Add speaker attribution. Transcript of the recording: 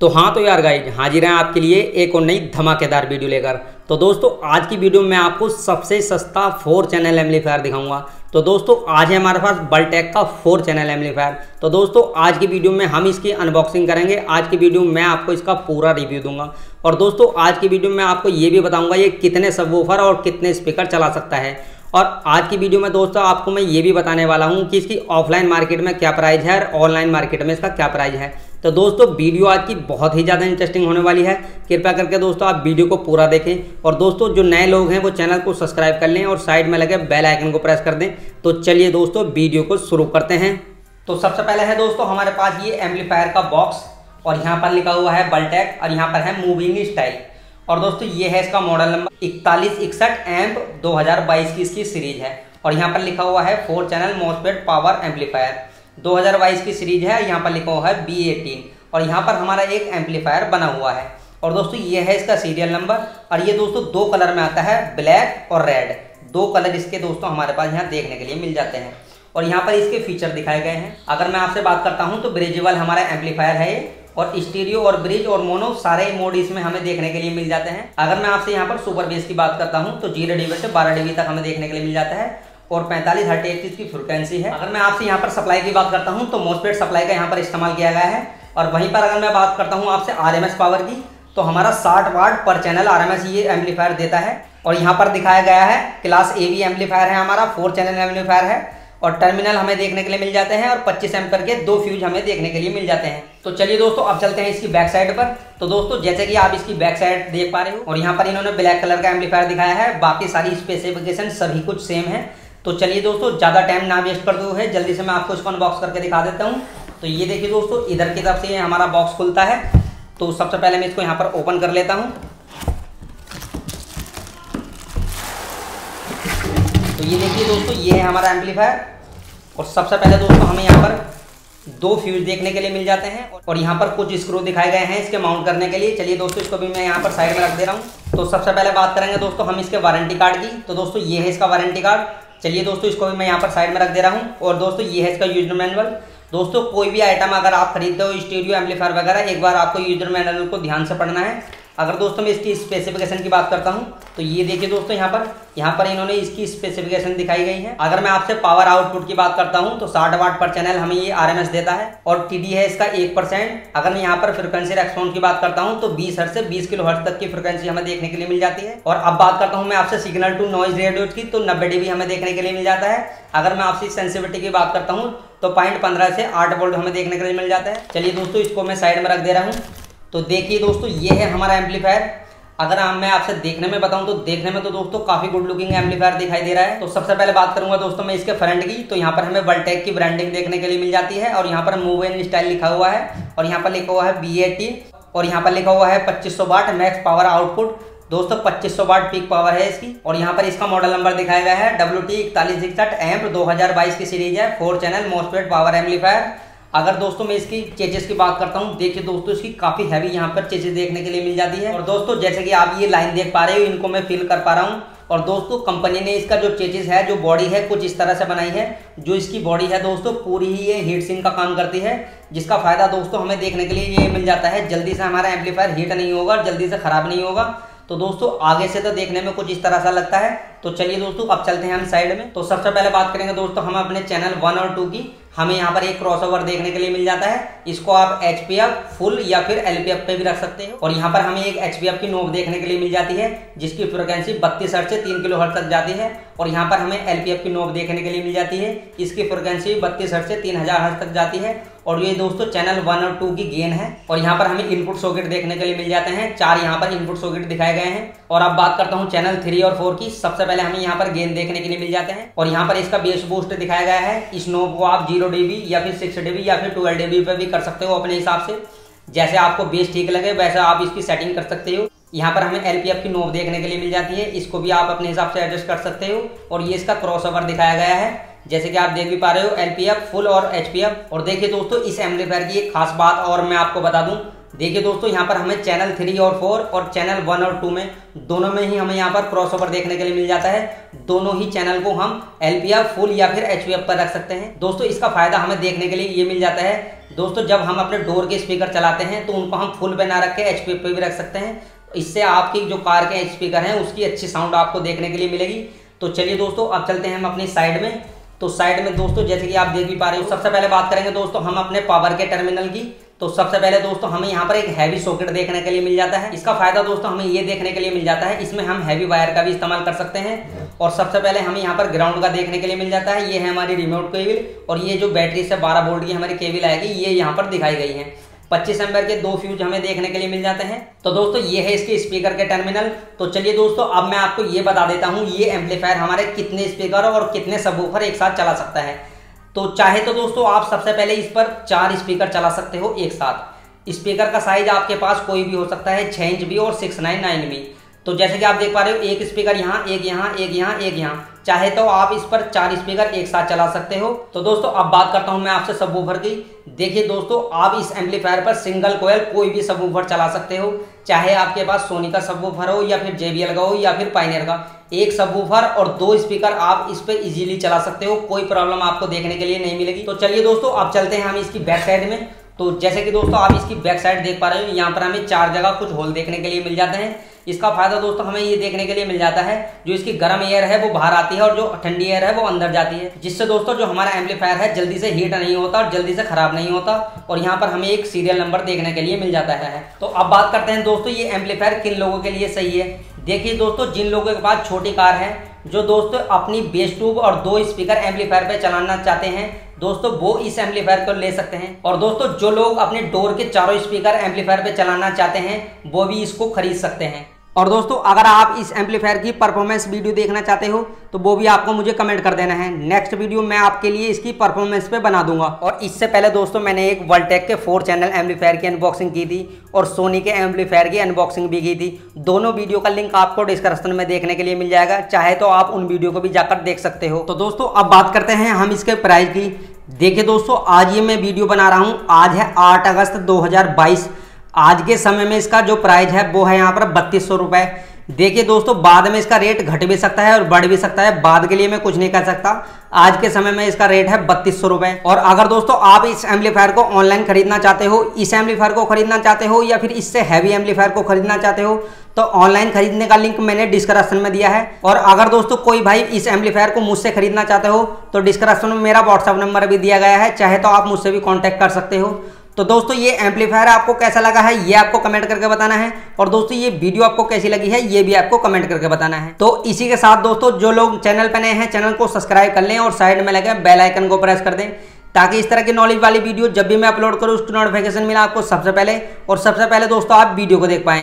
Speaker 1: तो हाँ तो यार गाइज़ हाजिर हैं आपके लिए एक और नई धमाकेदार वीडियो लेकर। तो दोस्तों, आज की वीडियो में आपको सबसे सस्ता फोर चैनल एम्पलीफायर दिखाऊँगा। तो दोस्तों, आज है हमारे पास बलटेक का फोर चैनल एम्पलीफायर तो दोस्तों, आज की वीडियो में हम इसकी अनबॉक्सिंग करेंगे। आज की वीडियो में मैं आपको इसका पूरा रिव्यू दूँगा। और दोस्तों, आज की वीडियो में आपको ये भी बताऊँगा ये कितने सब और कितने स्पीकर चला सकता है। और आज की वीडियो में दोस्तों, आपको मैं ये भी बताने वाला हूँ कि इसकी ऑफलाइन मार्केट में क्या प्राइस है और ऑनलाइन मार्केट में इसका क्या प्राइस है। तो दोस्तों, वीडियो आज की बहुत ही ज़्यादा इंटरेस्टिंग होने वाली है। कृपया करके दोस्तों, आप वीडियो को पूरा देखें। और दोस्तों, जो नए लोग हैं, वो चैनल को सब्सक्राइब कर लें और साइड में लगे बेल आइकन को प्रेस कर दें। तो चलिए दोस्तों, वीडियो को शुरू करते हैं। तो सबसे पहले है दोस्तों, हमारे पास ये एम्पलीफायर का बॉक्स और यहाँ पर लिखा हुआ है बल्टैक और यहाँ पर है मूविंग स्टाइल और दोस्तों, ये है इसका मॉडल नंबर इकतालीस, इकसठ एम्प 2022 की इसकी सीरीज़ है। और यहाँ पर लिखा हुआ है four channel mosfet power amplifier 2022 की सीरीज़ है, यहाँ पर लिखा हुआ है बी एटीन और यहाँ पर हमारा एक एम्पलीफायर बना हुआ है। और दोस्तों, ये है इसका सीरियल नंबर और ये दोस्तों दो कलर में आता है ब्लैक और रेड दो कलर इसके दोस्तों हमारे पास यहाँ देखने के लिए मिल जाते हैं। और यहाँ पर इसके फीचर दिखाए गए हैं। अगर मैं आपसे बात करता हूँ तो ब्रिजेबल हमारा एम्पलीफायर है और स्टीरियो और ब्रिज और मोनो सारे मोड इसमें हमें देखने के लिए मिल जाते हैं। अगर मैं आपसे यहाँ पर सुपर बेस की बात करता हूँ तो ज़ीरो डीबी से बारह डीबी तक हमें देखने के लिए मिल जाता है। और पैंतालीस हर्टेज की फ्रिक्वेंसी है। अगर मैं आपसे यहाँ पर सप्लाई की बात करता हूँ तो मोस्पेड सप्लाई का यहाँ पर इस्तेमाल किया गया है। और वहीं पर अगर मैं बात करता हूँ आपसे आरएमएस पावर की तो हमारा 60 वाट पर चैनल आरएमएस ये एम्पलीफायर देता है। और यहाँ पर दिखाया गया है क्लास ए वी एम्पलीफायर है हमारा फोर चैनल एम्पलीफायर है। और टर्मिनल हमें देखने के लिए मिल जाते हैं और 25 एम्पर के दो फ्यूज हमें देखने के लिए मिल जाते हैं। तो चलिए दोस्तों, अब चलते हैं इसकी बैक साइड पर। तो दोस्तों, जैसे कि आप इसकी बैक साइड देख पा रहे हो, और यहाँ पर इन्होंने ब्लैक कलर का एम्पलीफायर दिखाया है। बाकी सारी स्पेसिफिकेशन सभी कुछ सेम है। तो चलिए दोस्तों, ज़्यादा टाइम ना वेस्ट कर दो है जल्दी से मैं आपको इसको अनबॉक्स करके दिखा देता हूँ। तो ये देखिए दोस्तों, इधर की तरफ़ से ये हमारा बॉक्स खुलता है। तो सबसे पहले मैं इसको यहाँ पर ओपन कर लेता हूँ। तो ये देखिए दोस्तों, ये है हमारा एम्पलीफायर और सबसे पहले दोस्तों, हमें यहाँ पर दो फ्यूज देखने के लिए मिल जाते हैं। और यहाँ पर कुछ स्क्रू दिखाए गए हैं इसके माउंट करने के लिए। चलिए दोस्तों, इसको भी मैं यहाँ पर साइड में रख दे रहा हूँ। तो सबसे पहले बात करेंगे दोस्तों, हम इसके वारंटी कार्ड की। तो दोस्तों, ये है इसका वारंटी कार्ड चलिए दोस्तों, इसको भी मैं यहाँ पर साइड में रख दे रहा हूँ। और दोस्तों, ये है इसका यूज़र मैनुअल दोस्तों, कोई भी आइटम अगर आप खरीदते हो स्टूडियो एम्पलीफायर वगैरह, एक बार आपको यूज़र मैनुअल को ध्यान से पढ़ना है। अगर दोस्तों मैं इसकी स्पेसिफिकेशन की बात करता हूँ तो ये देखिए दोस्तों यहाँ पर यहाँ पर इन्होंने इसकी स्पेसिफिकेशन दिखाई गई है। अगर मैं आपसे पावर आउटपुट की बात करता हूँ तो 60 वाट पर चैनल हमें ये आरएमएस देता है और टीडी है इसका एक परसेंट। अगर मैं यहाँ पर फ्रिक्वेंसी रेस्पॉन्स की बात करता हूँ तो बीस हर्ट से बीस किलो हर्ट तक की फ्रिक्वेंसी हमें देखने के लिए मिल जाती है। और अब बात करता हूँ मैं आपसे सिग्नल टू नॉइज़ रेडियो की तो नब्बे डीबी हमें देखने के लिए मिल जाता है। अगर मैं आपसे सेंसिविटी की बात करता हूँ तो पॉइंट पंद्रह से आठ वोल्ट हमें देखने के लिए मिल जाता है। चलिए दोस्तों, इसको मैं साइड में रख दे रहा हूँ। तो देखिए दोस्तों, ये है हमारा एम्पलीफायर अगर मैं आपसे देखने में बताऊँ तो देखने में तो दोस्तों काफ़ी गुड लुकिंग एम्पलीफायर दिखाई दे रहा है। तो सबसे पहले बात करूँगा दोस्तों मैं इसके फ्रंट की। तो यहाँ पर हमें बल्टेक की ब्रांडिंग देखने के लिए मिल जाती है और यहाँ पर मूव एन स्टाइल लिखा हुआ है और यहाँ पर लिखा हुआ है बी और यहाँ पर लिखा हुआ है पच्चीस वाट मैक्स पावर आउटपुट दोस्तों 2500 वाट पीक पावर है इसकी और यहाँ पर इसका मॉडल नंबर दिखाया गया है डब्ल्यू टी इकतालीस इकसठ एम्प दो की सीरीज़ है। Four channel mosfet power amplifier अगर दोस्तों मैं इसकी चेजेस की बात करता हूँ, देखिए दोस्तों, इसकी काफ़ी हैवी यहाँ पर चेजेस देखने के लिए मिल जाती है। और दोस्तों, जैसे कि आप ये लाइन देख पा रहे हो, इनको मैं फिल कर पा रहा हूँ। और दोस्तों कंपनी ने इसका जो चेजेस है, जो बॉडी है, कुछ इस तरह से बनाई है। जो इसकी बॉडी है दोस्तों, पूरी ही ये हीट सिंक का काम करती है, जिसका फ़ायदा दोस्तों हमें देखने के लिए ये मिल जाता है। जल्दी से हमारा एम्पलीफायर हीट नहीं होगा, जल्दी से खराब नहीं होगा। तो दोस्तों, आगे से तो देखने में कुछ इस तरह सा लगता है। तो चलिए दोस्तों, अब चलते हैं हम साइड में। तो सबसे पहले बात करेंगे दोस्तों, हम अपने चैनल वन और टू की। हमें यहाँ पर एक क्रॉसओवर देखने के लिए मिल जाता है। इसको आप एच फुल या फिर LPF पे भी रख सकते हैं। और यहाँ पर हमें एक एच की नोब देखने के लिए मिल जाती है, जिसकी फ्रिक्वेंसी बत्तीस हर्ट से तीन किलो हर्ट तक जाती है। और यहाँ पर हमें एल की नोब देखने के लिए मिल जाती है, इसकी फ्रिक्वेंसी बत्तीस हर्ट से तीन हज़ार हर्ट तक जाती है। और ये दोस्तों चैनल वन और टू की गेन है। और यहाँ पर हमें इनपुट सॉकेट देखने के लिए मिल जाते हैं। चार यहाँ पर इनपुट सॉकेट दिखाए गए हैं। और अब बात करता हूँ चैनल थ्री और फोर की। सबसे पहले हमें यहाँ पर गेन देखने के लिए मिल जाते हैं। और यहाँ पर इसका बेस बूस्ट दिखाया गया है। इस नोब को आप ज़ीरो डीबी या फिर सिक्स डीबी या फिर ट्वेल्व डीबी पे भी कर सकते हो अपने हिसाब से। जैसे आपको बेस ठीक लगे, वैसे आप इसकी सेटिंग कर सकते हो। यहाँ पर हमें एलपीएफ की नोब देखने के लिए मिल जाती है। इसको भी आप अपने हिसाब से एडजस्ट कर सकते हो। और ये इसका क्रॉस ओवर दिखाया गया है। जैसे कि आप देख भी पा रहे हो एलपीएफ फुल और एचपीएफ और देखिए दोस्तों, इस एम्पलीफायर की एक खास बात और मैं आपको बता दूँ। देखिए दोस्तों, यहाँ पर हमें चैनल थ्री और फोर और चैनल वन और टू में दोनों में ही हमें यहाँ पर क्रॉस ओवर देखने के लिए मिल जाता है। दोनों ही चैनल को हम एल फुल या फिर एच पर रख सकते हैं। दोस्तों, इसका फ़ायदा हमें देखने के लिए ये मिल जाता है। दोस्तों, जब हम अपने डोर के स्पीकर चलाते हैं तो उनको हम फुल पे ना रख के एच पे भी रख सकते हैं। इससे आपकी जो कार के स्पीकर हैं, उसकी अच्छी साउंड आपको देखने के लिए मिलेगी। तो चलिए दोस्तों, अब चलते हैं हम अपनी साइड में। तो साइड में दोस्तों, जैसे कि आप देख भी पा रहे हो, सबसे पहले बात करेंगे दोस्तों, हम अपने पावर के टर्मिनल की। तो सबसे पहले दोस्तों हमें यहाँ पर एक हैवी सॉकेट देखने के लिए मिल जाता है। इसका फ़ायदा दोस्तों हमें ये देखने के लिए मिल जाता है, इसमें हम हैवी वायर का भी इस्तेमाल कर सकते हैं। और सबसे पहले हमें यहाँ पर ग्राउंड का देखने के लिए मिल जाता है। ये है हमारी रिमोट केबल और ये जो बैटरी से बारह वोल्ट की हमारी केबल आएगी, ये यहाँ पर दिखाई गई है। पच्चीस एम्बर के दो फ्यूज हमें देखने के लिए मिल जाते हैं। तो दोस्तों ये है इसके स्पीकर के टर्मिनल तो चलिए दोस्तों अब मैं आपको ये बता देता हूँ, ये एम्पलीफायर हमारे कितने स्पीकर और कितने सबवूफर एक साथ चला सकता है। तो चाहे तो दोस्तों आप सबसे पहले इस पर चार स्पीकर चला सकते हो एक साथ। स्पीकर का साइज़ आपके पास कोई भी हो सकता है, छह इंच भी और सिक्स नाइन नाइन भी। तो जैसे कि आप देख पा रहे हो, एक स्पीकर यहाँ, एक यहाँ एक यहाँ एक यहाँ। चाहे तो आप इस पर चार स्पीकर एक साथ चला सकते हो। तो दोस्तों अब बात करता हूँ मैं आपसे सबवूफर की। देखिए दोस्तों, आप इस एम्पलीफायर पर सिंगल कोयल कोई भी सबवूफर चला सकते हो। चाहे आपके पास सोनी का सबवूफर हो या फिर जेबीएल का हो या फिर पाइनियर का, एक सबवूफर और दो स्पीकर आप इस पर इजीली चला सकते हो, कोई प्रॉब्लम आपको देखने के लिए नहीं मिलेगी। तो चलिए दोस्तों आप चलते हैं हम इसकी बैक साइड में। तो जैसे कि दोस्तों, आप इसकी बैक साइड देख पा रहे हो, यहाँ पर हमें चार जगह कुछ होल देखने के लिए मिल जाते हैं। इसका फ़ायदा दोस्तों, हमें ये देखने के लिए मिल जाता है, जो इसकी गर्म एयर है, वो बाहर आती है और जो ठंडी एयर है, वो अंदर जाती है। जिससे दोस्तों, जो हमारा एम्पलीफायर है, जल्दी से हीट नहीं होता और जल्दी से खराब नहीं होता और यहाँ पर हमें एक सीरियल नंबर देखने के लिए मिल जाता है। तो अब बात करते हैं दोस्तों, ये एम्पलीफायर किन लोगों के लिए सही है? देखिए दोस्तों, जिन लोगों के पास छोटी कार है जो दोस्तों अपनी बेस ट्यूब और दो स्पीकर एम्पलीफायर पे चलाना चाहते हैं, दोस्तों वो इस एम्पलीफायर को ले सकते हैं। और दोस्तों जो लोग अपने डोर के चारों स्पीकर एम्पलीफायर पे चलाना चाहते हैं, वो भी इसको खरीद सकते हैं। और दोस्तों, अगर आप इस एम्पलीफायर की परफॉर्मेंस वीडियो देखना चाहते हो तो वो भी आपको मुझे कमेंट कर देना है। नेक्स्ट वीडियो मैं आपके लिए इसकी परफॉर्मेंस पे बना दूँगा। और इससे पहले दोस्तों, मैंने एक वर्ल्टेक के फोर चैनल एम्पलीफायर की अनबॉक्सिंग की थी और सोनी के एम्पलीफायर की अनबॉक्सिंग भी की थी। दोनों वीडियो का लिंक आपको डिस्क्रिप्शन में देखने के लिए मिल जाएगा। चाहे तो आप उन वीडियो को भी जाकर देख सकते हो। तो दोस्तों, अब बात करते हैं हम इसके प्राइस की। देखिए दोस्तों, आज ये मैं वीडियो बना रहा हूँ। आज है आठ अगस्त दो हज़ार बाईस। आज के समय में इसका जो प्राइस है, वो है यहाँ पर बत्तीस सौ रुपए। देखिए दोस्तों, बाद में इसका रेट घट भी सकता है और बढ़ भी सकता है। बाद के लिए मैं कुछ नहीं कर सकता। आज के समय में इसका रेट है बत्तीस सौ रुपए। और अगर दोस्तों आप इस एम्पलीफायर को ऑनलाइन खरीदना चाहते हो, इस एम्पलीफायर को खरीदना चाहते हो या फिर इससे हैवी एम्पलीफायर को खरीदना चाहते हो तो ऑनलाइन खरीदने का लिंक मैंने डिस्क्रिप्शन में दिया है। और अगर दोस्तों कोई भाई इस एम्पलीफायर को मुझसे खरीदना चाहते हो तो डिस्क्रिप्शन में मेरा व्हाट्सअप नंबर भी दिया गया है। चाहे तो आप मुझसे भी कॉन्टैक्ट कर सकते हो। तो दोस्तों, ये एम्पलीफायर आपको कैसा लगा है, ये आपको कमेंट करके बताना है। और दोस्तों, ये वीडियो आपको कैसी लगी है, ये भी आपको कमेंट करके बताना है। तो इसी के साथ दोस्तों, जो लोग चैनल पर नए हैं चैनल को सब्सक्राइब कर लें और साइड में लगे बेल आइकन को प्रेस कर दें, ताकि इस तरह की नॉलेज वाली वीडियो जब भी मैं अपलोड करूँ, उसकी नोटिफिकेशन मिला आपको सबसे पहले। और सबसे पहले दोस्तों, आप वीडियो को देख पाएँ।